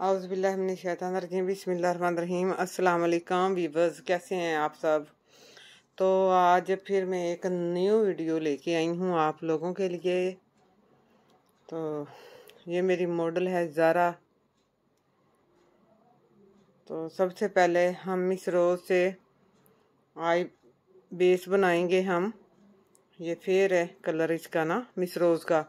आउज़बिल्लिनशैतानरजीम बिस्मिल्लाहिर्रहमानिर्रहीम अस्सलाम वालेकुम वीवर्स, कैसे हैं आप सब? तो आज फिर मैं एक न्यू वीडियो लेके आई हूँ आप लोगों के लिए। तो ये मेरी मॉडल है ज़ारा। तो सबसे पहले हम इस रोज़ से आई, बेस बनाएँगे हम। ये फेयर है कलर इसका ना, मिस रोज़ का।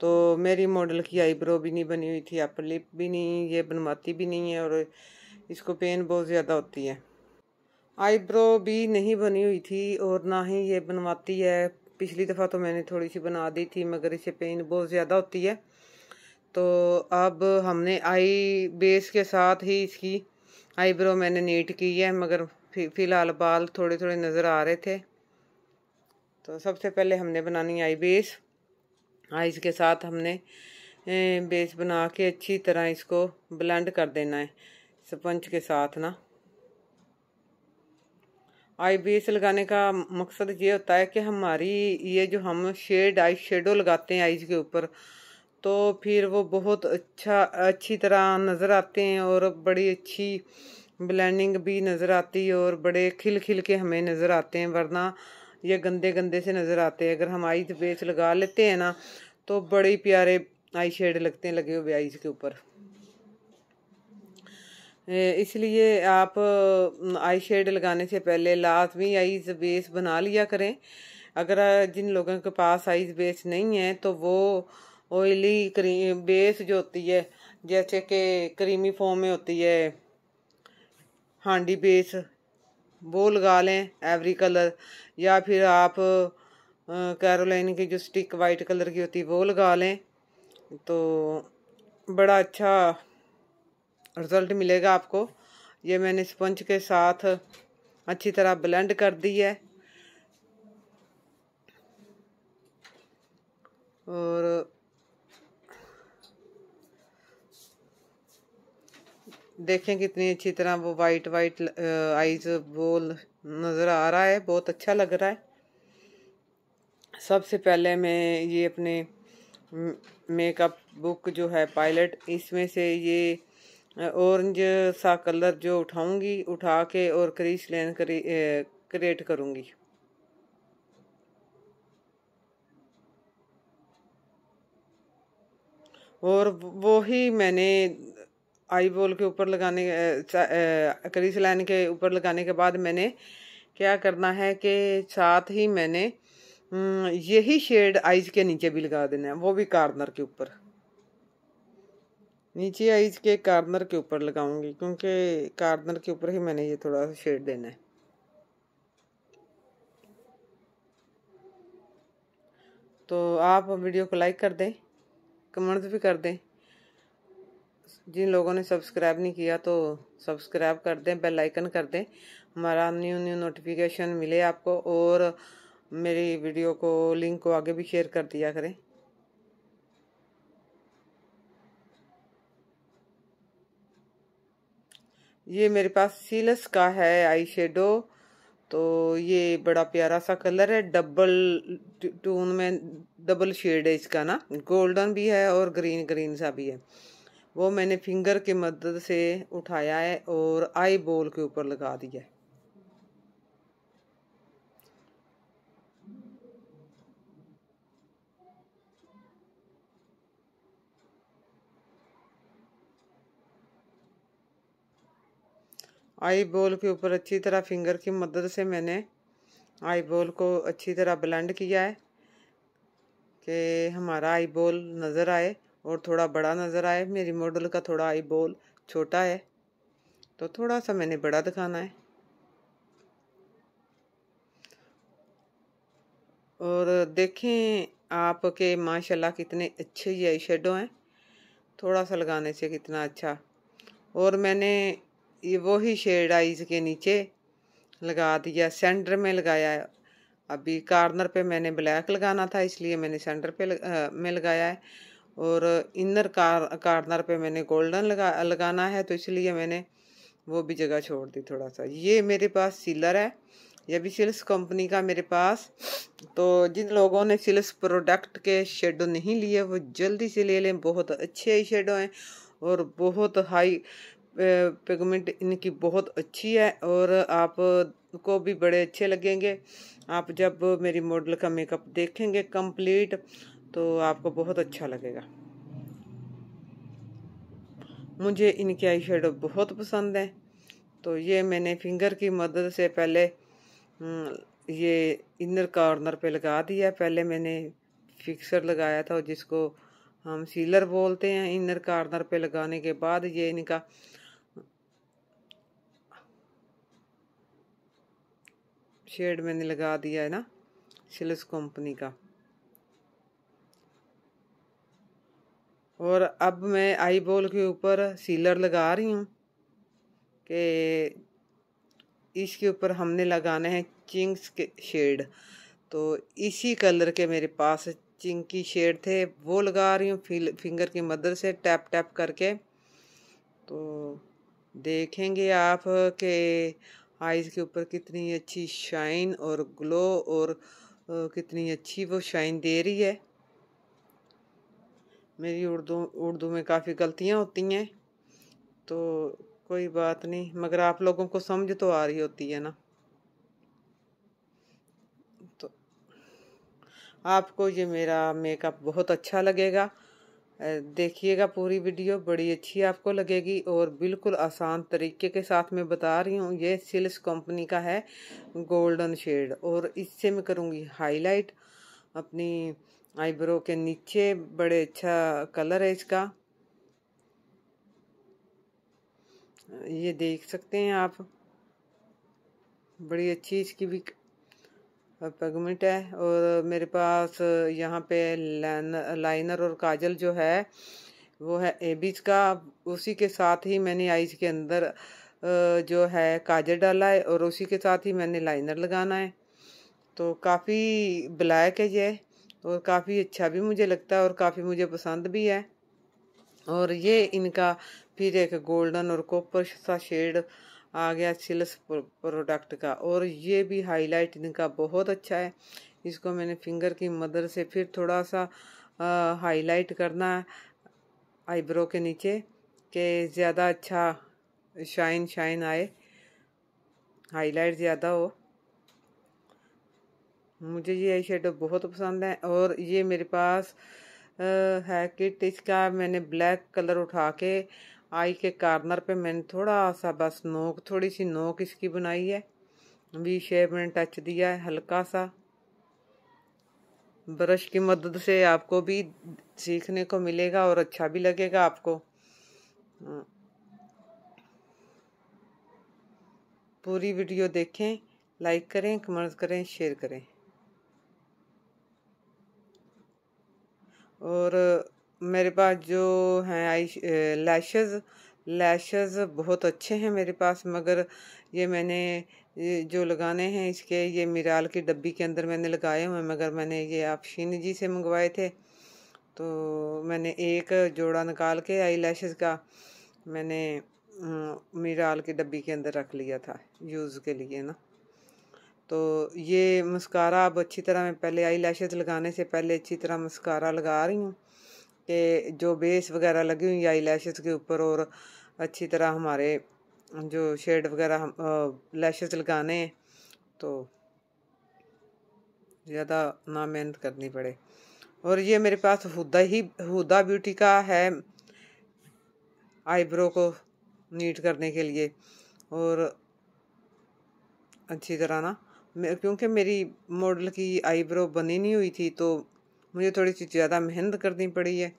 तो मेरी मॉडल की आईब्रो भी नहीं बनी हुई थी अपर लिप भी नहीं, ये बनवाती भी नहीं है और इसको पेन बहुत ज़्यादा होती है। आईब्रो भी नहीं बनी हुई थी और ना ही ये बनवाती है। पिछली दफ़ा तो मैंने थोड़ी सी बना दी थी, मगर इसे पेन बहुत ज़्यादा होती है। तो अब हमने आई बेस के साथ ही इसकी आईब्रो मैंने नीट की है, मगर फ़िलहाल बाल थोड़े थोड़े नज़र आ रहे थे। तो सबसे पहले हमने बनानी आई बेस। आइस के साथ हमने बेस बना के अच्छी तरह इसको ब्लेंड कर देना है स्पंज के साथ ना। आई बेस लगाने का मकसद ये होता है कि हमारी, ये जो हम शेड आई शेडो लगाते हैं आइज़ के ऊपर तो फिर वो बहुत अच्छा अच्छी तरह नज़र आते हैं और बड़ी अच्छी ब्लेंडिंग भी नज़र आती है और बड़े खिल खिल के हमें नज़र आते हैं, वरना ये गंदे गंदे से नज़र आते हैं। अगर हम आईज बेस लगा लेते हैं ना तो बड़े प्यारे आई शेड लगते हैं, लगे हुए आईज के ऊपर। इसलिए आप आई शेड लगाने से पहले लाजमी आईज बेस बना लिया करें। अगर जिन लोगों के पास आईज बेस नहीं है तो वो ऑयली क्रीम बेस जो होती है, जैसे कि क्रीमी फॉर्म में होती है, हांडी बेस वो लगा लें एवरी कलर। या फिर आप कैरोलाइन की जो स्टिक वाइट कलर की होती है वो लगा लें तो बड़ा अच्छा रिज़ल्ट मिलेगा आपको। ये मैंने स्पंज के साथ अच्छी तरह ब्लेंड कर दी है। और देखें कितनी अच्छी तरह वो वाइट वाइट आईज बोल नज़र आ रहा है, बहुत अच्छा लग रहा है। सबसे पहले मैं ये अपने मेकअप बुक जो है पायलट इसमें से ये ऑरेंज सा कलर जो उठाऊँगी, उठा के और क्रीज लेन क्रिएट करूँगी। और वो ही मैंने आई बॉल के ऊपर लगाने क्रीज लाइन के ऊपर लगाने के बाद मैंने क्या करना है कि साथ ही मैंने यही शेड आइज़ के नीचे भी लगा देना है, वो भी कार्नर के ऊपर। नीचे आइज़ के कार्नर के ऊपर लगाऊँगी, क्योंकि कार्नर के ऊपर ही मैंने ये थोड़ा सा शेड देना है। तो आप वीडियो को लाइक कर दें, कमेंट्स भी कर दें जिन लोगों ने सब्सक्राइब नहीं किया तो सब्सक्राइब कर दें, बेल आइकन कर दें। हमारा न्यू न्यू नोटिफिकेशन मिले आपको और मेरी वीडियो को लिंक को आगे भी शेयर कर दिया करें। ये मेरे पास सीलस का है आई शेडो तो ये बड़ा प्यारा सा कलर है। डबल टून में डबल शेड है इसका ना। गोल्डन भी है और ग्रीन ग्रीन सा भी है। वो मैंने फिंगर की मदद से उठाया है और आई बॉल के ऊपर लगा दिया है। आई बॉल के ऊपर अच्छी तरह फिंगर की मदद से मैंने आई बॉल को अच्छी तरह ब्लेंड किया है कि हमारा आई बॉल नज़र आए। और थोड़ा बड़ा नज़र आए। मेरी मॉडल का थोड़ा आई बॉल छोटा है तो थोड़ा सा मैंने बड़ा दिखाना है। और देखें आपके माशाल्लाह कितने अच्छे ये आई शेडो हैं। थोड़ा सा लगाने से कितना अच्छा। और मैंने ये वही शेड आइज़ के नीचे लगा दिया सेंटर में लगाया है। अभी कार्नर पे मैंने ब्लैक लगाना था इसलिए मैंने सेंटर पे लग, आ, में लगाया है। और इनर कार, कार्नर पे मैंने गोल्डन लगा, लगाना है तो इसलिए मैंने वो भी जगह छोड़ दी थोड़ा सा ये मेरे पास सीलर है, ये भी सिल्स कंपनी का मेरे पास। तो जिन लोगों ने सिल्स प्रोडक्ट के शेडो नहीं लिए, वो जल्दी से ले लें। बहुत अच्छे शेडो हैं और बहुत हाई पिगमेंट इनकी बहुत अच्छी है और आप को भी बड़े अच्छे लगेंगे। आप जब मेरी मॉडल का मेकअप देखेंगे कंप्लीट तो आपको बहुत अच्छा लगेगा। मुझे इनके आई शेडो बहुत पसंद है। तो ये मैंने फिंगर की मदद से पहले हम्म, ये इनर कॉर्नर पे लगा दिया पहले मैंने फिक्सर लगाया था जिसको हम सीलर बोलते हैं इनर कॉर्नर पे लगाने के बाद ये इनका शेड मैंने लगा दिया है ना सिल्स कंपनी का। और अब मैं आई बॉल के ऊपर सीलर लगा रही हूँ कि इसके ऊपर हमने लगाने हैं चिंग्स के शेड। तो इसी कलर के मेरे पास चिंग की शेड थे, वो लगा रही हूँ फिंगर की मदद से टैप टैप करके। तो देखेंगे आप के आइज़ के ऊपर कितनी अच्छी शाइन और ग्लो और कितनी अच्छी वो शाइन दे रही है। मेरी उर्दू उर्दू में काफ़ी गलतियाँ होती हैं तो कोई बात नहीं, मगर आप लोगों को समझ तो आ रही होती है ना। तो आपको ये मेरा मेकअप बहुत अच्छा लगेगा। देखिएगा पूरी वीडियो, बड़ी अच्छी आपको लगेगी और बिल्कुल आसान तरीके के साथ मैं बता रही हूँ, ये सिल्स कंपनी का है गोल्डन शेड और इससे मैं करूँगी हाईलाइट अपनी आईब्रो के नीचे बड़े अच्छा कलर है इसका। ये देख सकते हैं आप। बड़ी अच्छी इसकी भी पेगमेंट है और मेरे पास यहाँ पे लाइनर और काजल जो है, वो है एबिज का। उसी के साथ ही मैंने आईज के अंदर जो है काजल डाला है और उसी के साथ ही मैंने लाइनर लगाना है। तो काफ़ी ब्लैक है ये। और काफ़ी अच्छा भी मुझे लगता है और काफ़ी मुझे पसंद भी है। और ये इनका फिर एक गोल्डन और कॉपर सा शेड आ गया सिल्स प्रोडक्ट का। और ये भी हाईलाइट इनका बहुत अच्छा है। इसको मैंने फिंगर की मदद से फिर थोड़ा सा हाईलाइट करना आईब्रो के नीचे कि ज़्यादा अच्छा शाइन शाइन आए। हाईलाइट ज़्यादा हो। मुझे ये आई शेडो बहुत पसंद है और ये मेरे पास है किट इसका मैंने ब्लैक कलर उठा के आई के कार्नर पे मैंने थोड़ा सा बस नोक, थोड़ी सी नोक इसकी बनाई है। वी शेप में टच दिया है हल्का सा। ब्रश की मदद से आपको भी सीखने को मिलेगा और अच्छा भी लगेगा आपको। पूरी वीडियो देखें लाइक करें कमेंट करें शेयर करें। और मेरे पास जो हैं आई लैशेज़ लैशेज़ बहुत अच्छे हैं मेरे पास, मगर ये मैंने जो लगाने हैं इसके, ये मिराल की डब्बी के अंदर मैंने लगाए हुए मगर मैंने ये आप शीन जी से मंगवाए थे। तो मैंने एक जोड़ा निकाल के आई लैशेज़ का, मैंने मिराल की डब्बी के अंदर रख लिया था, यूज़ के लिए ना। तो ये मस्कारा अब अच्छी तरह मैं पहले आई लैशेज लगाने से पहले अच्छी तरह मस्कारा लगा रही हूँ कि जो बेस वगैरह लगी हुई आई लैशेज के ऊपर और अच्छी तरह हमारे जो शेड वगैरह लैशेज लगाने हैं तो ज़्यादा ना मेहनत करनी पड़े। और ये मेरे पास हुदा ही, हुदा ब्यूटी का है आईब्रो को नीट करने के लिए और अच्छी तरह ना क्योंकि मेरी मॉडल की आईब्रो बनी नहीं हुई थी तो मुझे थोड़ी सी ज़्यादा मेहनत करनी पड़ी है।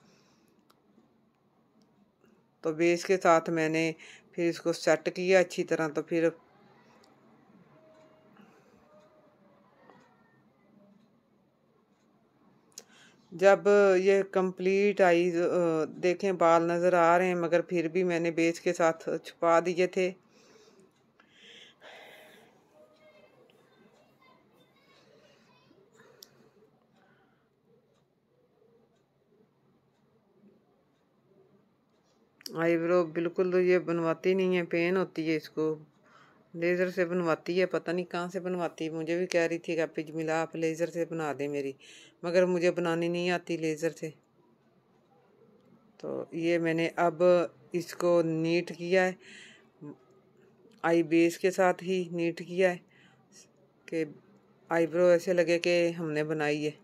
तो बेस के साथ मैंने फिर इसको सेट किया अच्छी तरह तो फिर जब ये कंप्लीट आई देखें, बाल नज़र आ रहे हैं, मगर फिर भी मैंने बेस के साथ छुपा दिए थे। आईब्रो बिल्कुल तो ये बनवाती नहीं है पेन होती है इसको। लेज़र से बनवाती है, पता नहीं कहाँ से बनवाती है। मुझे भी कह रही थी कि मिला आप लेज़र से बना दें मेरी, मगर मुझे बनानी नहीं आती लेज़र से। तो ये मैंने अब इसको नीट किया है। आई बेस के साथ ही नीट किया है कि आईब्रो ऐसे लगे कि हमने बनाई है।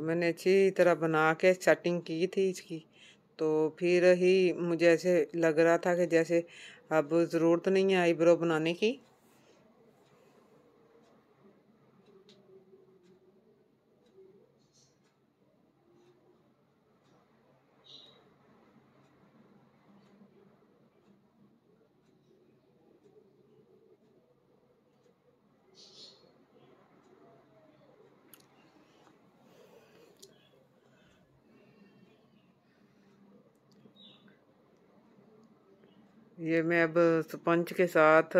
मैंने अच्छी तरह बना के सेटिंग की थी इसकी। तो फिर ही मुझे ऐसे लग रहा था कि जैसे अब ज़रूरत नहीं है आईब्रो बनाने की। ये मैं अब स्पंज के साथ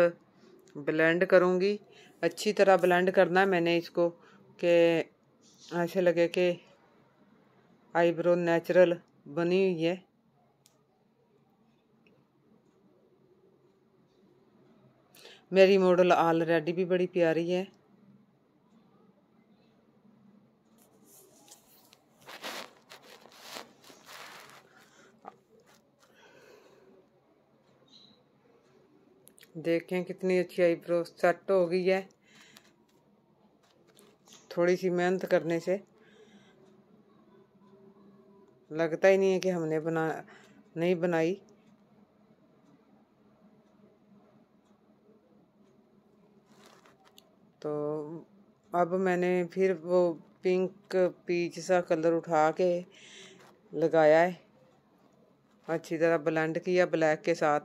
ब्लेंड करूँगी। अच्छी तरह ब्लेंड करना है मैंने इसको कि ऐसे लगे कि आईब्रो नेचुरल बनी हुई है। मेरी मॉडल ऑलरेडी भी बड़ी प्यारी है। देखें कितनी अच्छी आईब्रो सेट हो गई है। थोड़ी सी मेहनत करने से। लगता ही नहीं है कि हमने बना, नहीं बनाई। तो अब मैंने फिर वो पिंक पीच सा कलर उठा के लगाया है। अच्छी तरह ब्लेंड किया ब्लैक के साथ।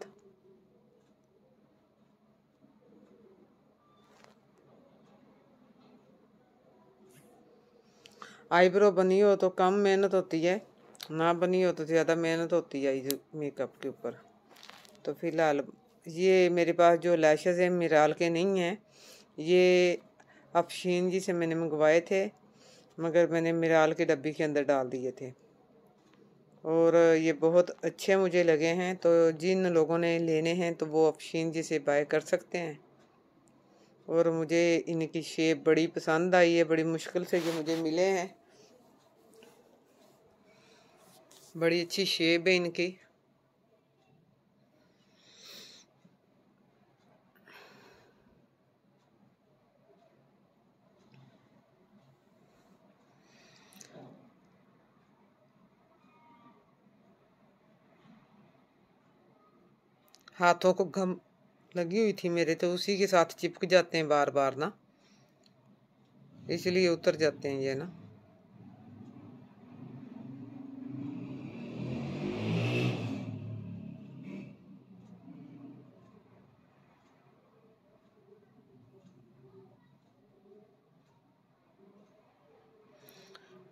आईब्रो बनी हो तो कम मेहनत होती है, ना बनी हो तो ज़्यादा मेहनत होती है मेकअप के ऊपर। तो फ़िलहाल ये मेरे पास जो लैशेज़ हैं, मिराल के नहीं हैं। ये अफशीन जी से मैंने मंगवाए थे, मगर मैंने मिराल के डब्बी के अंदर डाल दिए थे। और ये बहुत अच्छे मुझे लगे हैं तो जिन लोगों ने लेने हैं तो वो अफशीन जी से बाय कर सकते हैं। और मुझे इनकी शेप बड़ी पसंद आई है, बड़ी मुश्किल से ये मुझे मिले हैं। बड़ी अच्छी शेप है इनकी। हाथों को घम लगी हुई थी मेरे तो उसी के साथ चिपक जाते हैं बार बार ना। इसलिए उतर जाते हैं ये ना।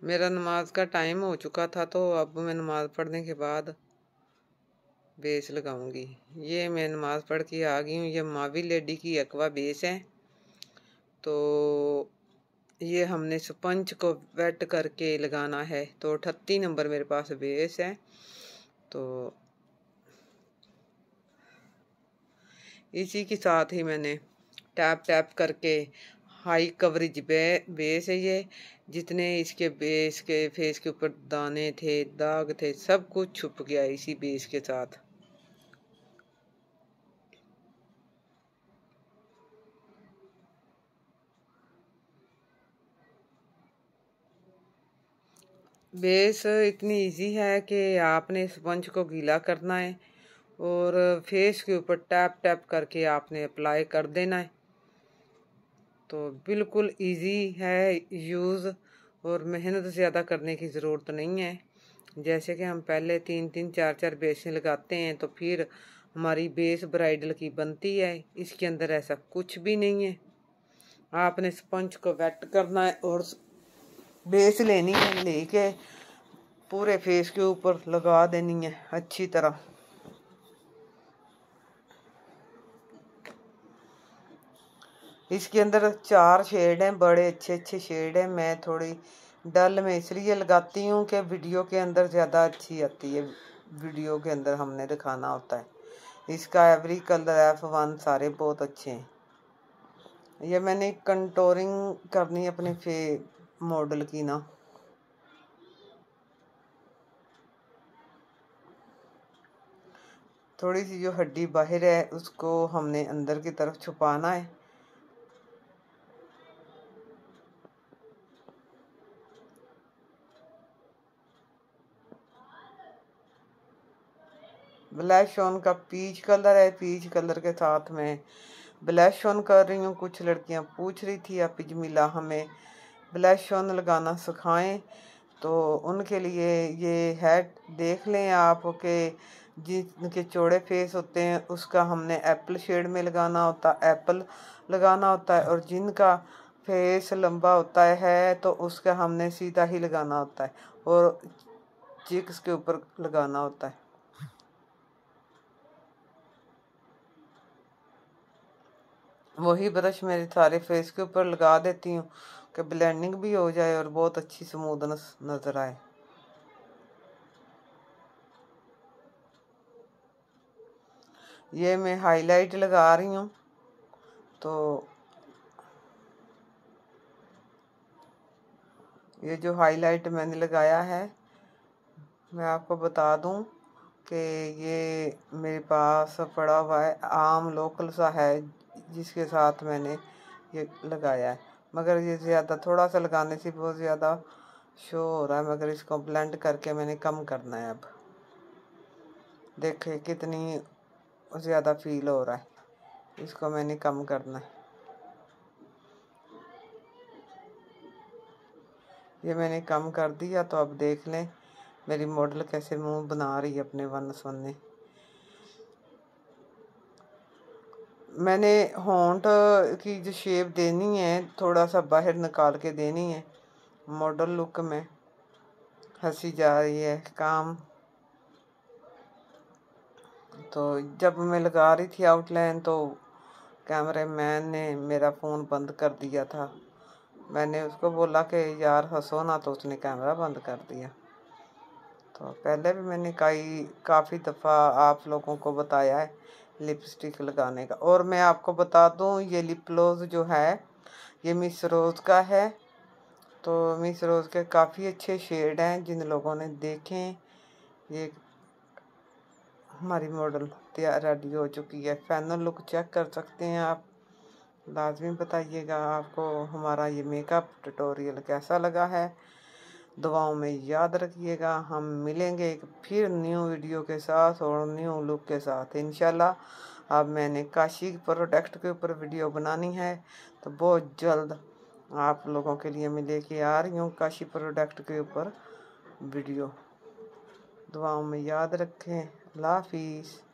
मेरा नमाज़ का टाइम हो चुका था तो अब मैं नमाज़ पढ़ने के बाद बेस लगाऊँगी। ये मैं नमाज़ पढ़ के आ गई हूँ, ये मावी लेडी की अकवा बेस है। तो ये हमने स्पंज को वेट करके लगाना है। तो अठत्ती नंबर मेरे पास बेस है। तो इसी के साथ ही मैंने टैप टैप करके हाई कवरेज बे बेस है ये। जितने इसके बेस के, फेस के ऊपर दाने थे, दाग थे, सब कुछ छुप गया इसी बेस के साथ। बेस इतनी इजी है कि आपने स्पंज को गीला करना है और फेस के ऊपर टैप टैप करके आपने अप्लाई कर देना है। तो बिल्कुल इजी है यूज़ और मेहनत ज़्यादा करने की ज़रूरत नहीं है। जैसे कि हम पहले तीन तीन चार चार बेसें लगाते हैं तो फिर हमारी बेस ब्राइडल की बनती है। इसके अंदर ऐसा कुछ भी नहीं है। आपने स्पंज को वेट करना है और बेस लेनी है, लेके पूरे फेस के ऊपर लगा देनी है, अच्छी तरह। इसके अंदर चार शेड हैं, बड़े अच्छे अच्छे शेड हैं। मैं थोड़ी डल में इसलिए लगाती हूँ कि वीडियो के अंदर ज़्यादा अच्छी आती है। वीडियो के अंदर हमने दिखाना होता है। इसका एवरी कलर एफ़ वन सारे बहुत अच्छे हैं। ये मैंने कंटोरिंग करनी है अपने फे मॉडल की ना। थोड़ी सी जो हड्डी बाहर है, उसको हमने अंदर की तरफ़ छुपाना है। ब्लैश ऑन का पीच कलर है, पीच कलर के साथ में ब्लैश ऑन कर रही हूँ। कुछ लड़कियाँ पूछ रही थी, आप जमीला हमें ब्लैश ऑन लगाना सिखाएँ तो उनके लिए ये हैड देख लें आप के जिनके चौड़े फेस होते हैं, उसका हमने एप्पल शेड में लगाना होता है एप्पल लगाना होता है और जिनका फेस लंबा होता है तो उसका हमने सीधा ही लगाना होता है और चिक्स के ऊपर लगाना होता है। वही ब्रश मेरे सारे फेस के ऊपर लगा देती हूँ। कि ब्लेंडिंग भी हो जाए और बहुत अच्छी स्मूदनेस नज़र आए। ये मैं हाईलाइट लगा रही हूँ तो ये जो हाईलाइट मैंने लगाया है, मैं आपको बता दूँ कि ये मेरे पास पड़ा हुआ है, आम लोकल सा है, जिसके साथ मैंने ये लगाया है। मगर ये ज़्यादा थोड़ा सा लगाने से बहुत ज़्यादा शो हो रहा है, मगर इसको ब्लेंड करके मैंने कम करना है अब। देखे कितनी ज़्यादा फील हो रहा है। इसको मैंने कम करना है। ये मैंने कम कर दिया तो अब देख लें मेरी मॉडल कैसे मुँह बना रही है अपने वन सवन्ने मैंने होंठ की जो शेप देनी है थोड़ा सा बाहर निकाल के देनी है मॉडल लुक में। हँसी जा रही है, काम। तो जब मैं लगा रही थी आउटलाइन तो कैमरे मैन ने मेरा फ़ोन बंद कर दिया था। मैंने उसको बोला कि, यार, हंसो ना तो उसने कैमरा बंद कर दिया। तो पहले भी मैंने कई, काफ़ी दफ़ा आप लोगों को बताया है लिपस्टिक लगाने का। और मैं आपको बता दूँ, ये लिप ग्लोज जो है, ये मिस रोज़ का है। तो मिस रोज़ के काफ़ी अच्छे शेड हैं, जिन लोगों ने देखे। ये हमारी मॉडल तैयार रेडी हो चुकी है। फाइनल लुक चेक कर सकते हैं आप। लाजमी बताइएगा आपको हमारा ये मेकअप ट्यूटोरियल कैसा लगा है। दुआओं में याद रखिएगा। हम मिलेंगे एक फिर न्यू वीडियो के साथ और न्यू लुक के साथ इन अब मैंने काशी प्रोडक्ट के ऊपर वीडियो बनानी है तो बहुत जल्द आप लोगों के लिए मैं लेके आ रही हूँ काशी प्रोडक्ट के ऊपर वीडियो दुआओं में याद रखें। अल्लाह हाफिज़।